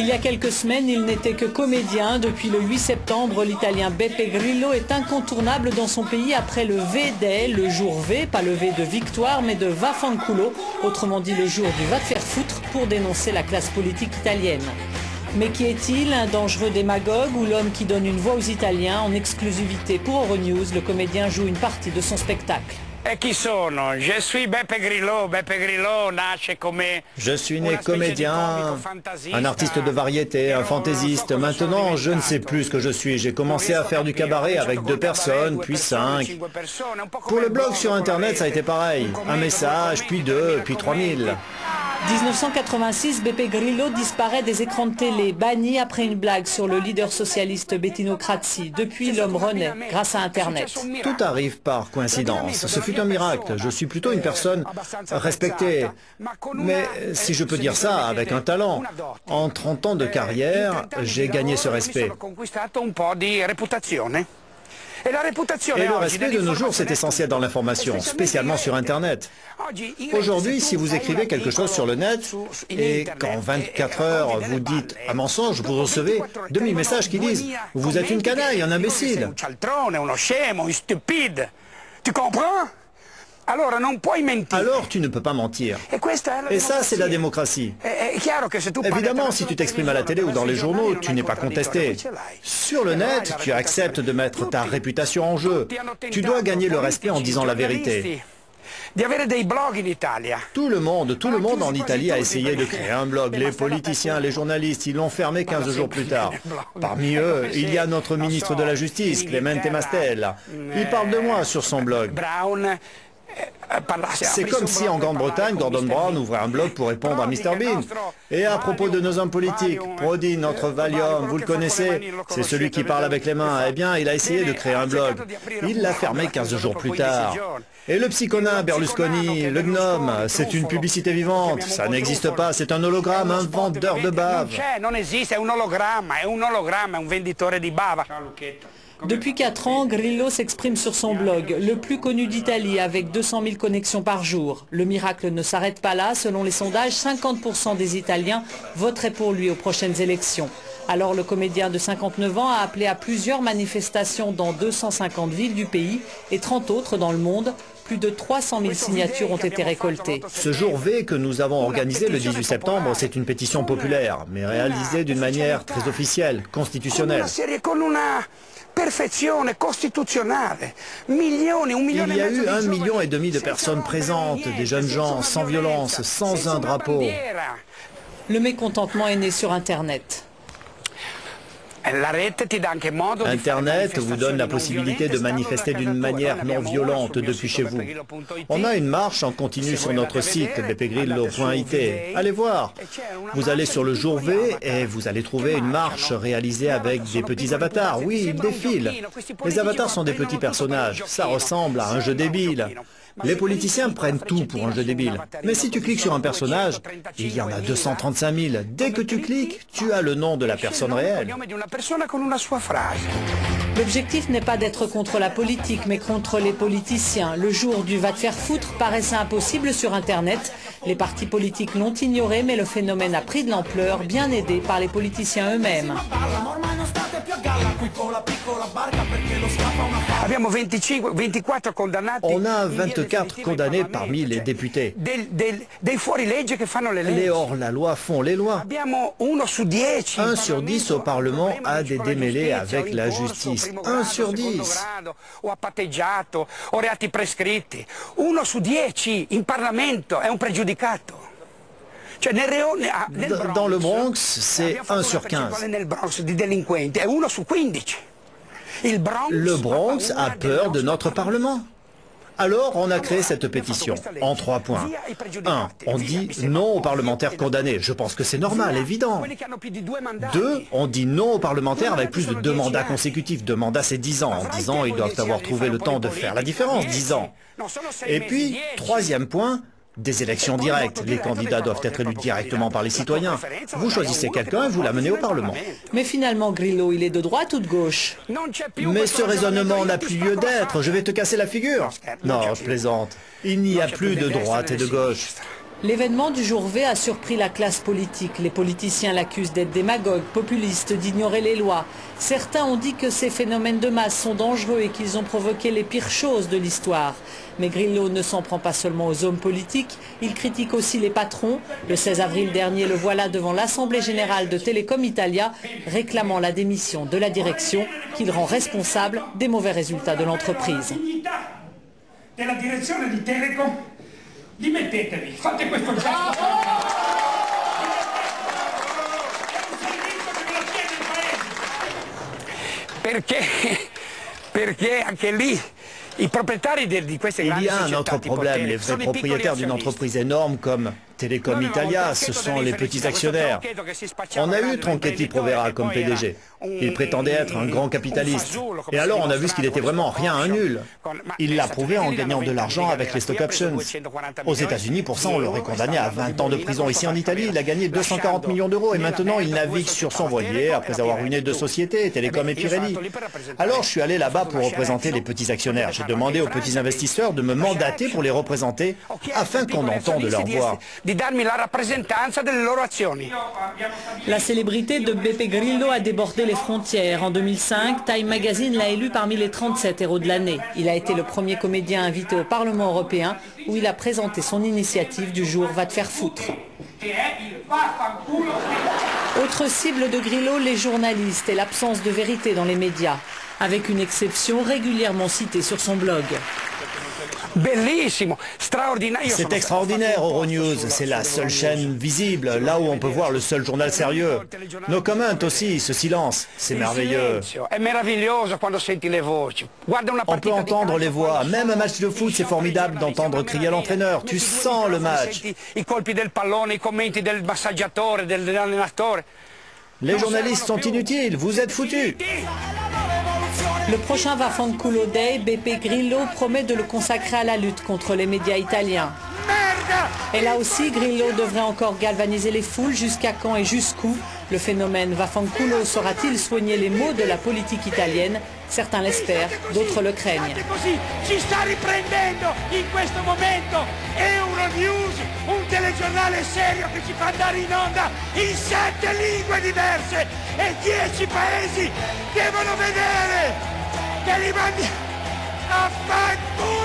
Il y a quelques semaines, il n'était que comédien. Depuis le 8 septembre, l'italien Beppe Grillo est incontournable dans son pays après le V-Day, le jour V, pas le V de victoire, mais de Vaffanculo, autrement dit le jour du va te faire foutre, pour dénoncer la classe politique italienne. Mais qui est-il? Un dangereux démagogue ou l'homme qui donne une voix aux Italiens En exclusivité pour Euronews, le comédien joue une partie de son spectacle. E chi sono? Je suis Beppe Grillo. Beppe Grillo nasce come Je suis né comédien, un artiste de variété, un fantaisiste. Maintenant, je ne sais plus ce que je suis. J'ai commencé à faire du cabaret avec deux personnes, puis cinq. Pour le blog sur Internet, ça a été pareil. Un message, puis deux, puis 3000. 1986, Beppe Grillo disparaît des écrans de télé, banni après une blague sur le leader socialiste Bettino Crazzi. Depuis, l'homme renaît, grâce à Internet. Tout arrive par coïncidence. Ce fut un miracle. Je suis plutôt une personne respectée. Mais si je peux dire ça, avec un talent. En 30 ans de carrière, j'ai gagné ce respect. Et le respect de nos jours, c'est essentiel dans l'information, spécialement sur Internet. Aujourd'hui, si vous écrivez quelque chose sur le net, et qu'en 24 heures vous dites un mensonge, vous recevez 2000 messages qui disent « Vous êtes une canaille, un imbécile ». Tu comprends? Alors tu ne peux pas mentir. Et ça, c'est la démocratie. Évidemment, si tu t'exprimes à la télé ou dans les journaux, tu n'es pas contesté. Sur le net, tu acceptes de mettre ta réputation en jeu. Tu dois gagner le respect en disant la vérité. Tout le monde, tout le monde en Italie a essayé de créer un blog. Les politiciens, les journalistes, ils l'ont fermé 15 jours plus tard. Parmi eux, il y a notre ministre de la Justice, Clemente Mastella. Il parle de moi sur son blog. C'est comme si en Grande-Bretagne, Gordon Brown ouvrait un blog pour répondre à Mr Bean. Et à propos de nos hommes politiques, Prodi, notre Valium, vous le connaissez, c'est celui qui parle avec les mains. Eh bien, il a essayé de créer un blog. Il l'a fermé 15 jours plus tard. Et le psychonin Berlusconi, le gnome, c'est une publicité vivante. Ça n'existe pas, c'est un hologramme, un vendeur de bave. Depuis 4 ans, Grillo s'exprime sur son blog, le plus connu d'Italie, avec 200 000 connexions par jour. Le miracle ne s'arrête pas là. Selon les sondages, 50% des Italiens voteraient pour lui aux prochaines élections. Alors le comédien de 59 ans a appelé à plusieurs manifestations dans 250 villes du pays et 30 autres dans le monde. Plus de 300 000 signatures ont été récoltées. Ce jour V que nous avons organisé le 18 septembre, c'est une pétition populaire, mais réalisée d'une manière très officielle, constitutionnelle. Il y a eu un million et demi de personnes présentes, des jeunes gens, sans violence, sans un drapeau. Le mécontentement est né sur Internet. Internet vous donne la possibilité de manifester d'une manière non violente depuis chez vous. On a une marche en continu sur notre site beppegrillo.it. Allez voir. Vous allez sur le jour V et vous allez trouver une marche réalisée avec des petits avatars. Oui, ils défilent. Les avatars sont des petits personnages. Ça ressemble à un jeu débile. Les politiciens prennent tout pour un jeu débile. Mais si tu cliques sur un personnage, il y en a 235 000. Dès que tu cliques, tu as le nom de la personne réelle. L'objectif n'est pas d'être contre la politique, mais contre les politiciens. Le jour du va te faire foutre paraissait impossible sur Internet. Les partis politiques l'ont ignoré, mais le phénomène a pris de l'ampleur, bien aidé par les politiciens eux-mêmes. On a 24 condamnés parmi les députés. Les hors-la-loi font les lois. Un sur dix au Parlement a des démêlés avec la justice. Un sur dix. Dans le Bronx, c'est 1 sur 15. Le Bronx a peur de notre Parlement. Alors, on a créé cette pétition en trois points. Un, on dit non aux parlementaires condamnés. Je pense que c'est normal, évident. Deux, on dit non aux parlementaires avec plus de deux mandats consécutifs. Deux mandats, c'est dix ans. En dix ans, ils doivent avoir trouvé le temps de faire la différence, dix ans. Et puis, troisième point, des élections directes. Les candidats doivent être élus directement par les citoyens. Vous choisissez quelqu'un et vous l'amenez au Parlement. Mais finalement, Grillo, il est de droite ou de gauche Mais ce raisonnement n'a plus lieu d'être. Je vais te casser la figure. Non, je plaisante. Il n'y a plus de droite et de gauche. L'événement du jour V a surpris la classe politique. Les politiciens l'accusent d'être démagogue, populiste, d'ignorer les lois. Certains ont dit que ces phénomènes de masse sont dangereux et qu'ils ont provoqué les pires choses de l'histoire. Mais Grillo ne s'en prend pas seulement aux hommes politiques, il critique aussi les patrons. Le 16 avril dernier, le voilà devant l'Assemblée générale de Telecom Italia, réclamant la démission de la direction qu'il rend responsable des mauvais résultats de l'entreprise. Dimettetevi, fate questo gesto. Perché, perché anche lì Il y a un autre problème. Les vrais propriétaires d'une entreprise énorme comme Telecom Italia, ce sont les petits actionnaires. On a eu Tronchetti Provera comme PDG. Il prétendait être un grand capitaliste. Et alors on a vu ce qu'il était vraiment rien, un nul. Il l'a prouvé en gagnant de l'argent avec les stock options. Aux États-Unis, pour ça, on l'aurait condamné à 20 ans de prison. Ici en Italie, il a gagné 240 millions d'euros et maintenant il navigue sur son voilier après avoir ruiné deux sociétés, Telecom et Pirelli. Alors je suis allé là-bas pour représenter les petits actionnaires. J'ai demandé aux petits investisseurs de me mandater pour les représenter afin qu'on entende leur voix. La célébrité de Beppe Grillo a débordé les frontières. En 2005, Time Magazine l'a élu parmi les 37 héros de l'année. Il a été le premier comédien invité au Parlement européen où il a présenté son initiative du jour Va te faire foutre. Autre cible de Grillo, les journalistes et l'absence de vérité dans les médias, avec une exception régulièrement citée sur son blog. C'est extraordinaire Euronews, c'est la seule chaîne visible, là où on peut voir le seul journal sérieux. Nos comments aussi, ce silence, c'est merveilleux. On peut entendre les voix, même un match de foot, c'est formidable d'entendre crier l'entraîneur, tu sens le match. Les journalistes sont inutiles, vous êtes foutus. Le prochain Vaffanculo Day, Beppe Grillo promet de le consacrer à la lutte contre les médias italiens. Et là aussi, Grillo devrait encore galvaniser les foules. Jusqu'à quand et jusqu'où le phénomène Vaffanculo saura-t-il soigner les maux de la politique italienne? Certains l'espèrent, d'autres le craignent. Euronews, un telegiornale serio che ci fa andare in onda in sette lingue diverse e dieci paesi devono vedere che li mandi a fanculo!